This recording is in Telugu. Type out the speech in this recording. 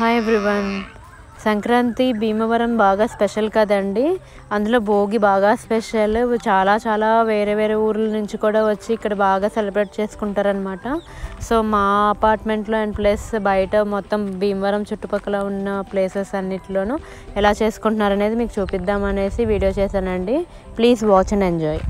Hi everyone. సంక్రాంతి భీమవరం బాగా స్పెషల్ కదండి. అందులో భోగి బాగా స్పెషల్. చాలా చాలా వేరే వేరే ఊర్ల నుంచి కూడా వచ్చి ఇక్కడ బాగా సెలబ్రేట్ చేసుకుంటారనమాట సో మా అపార్ట్మెంట్లో అండ్ ప్లస్ బయట మొత్తం భీమవరం చుట్టుపక్కల ఉన్న ప్లేసెస్ అన్నిటిలోనూ ఎలా చేసుకుంటున్నారు అనేది మీకు చూపిద్దామనేసి వీడియో చేశానండి. Please watch and enjoy.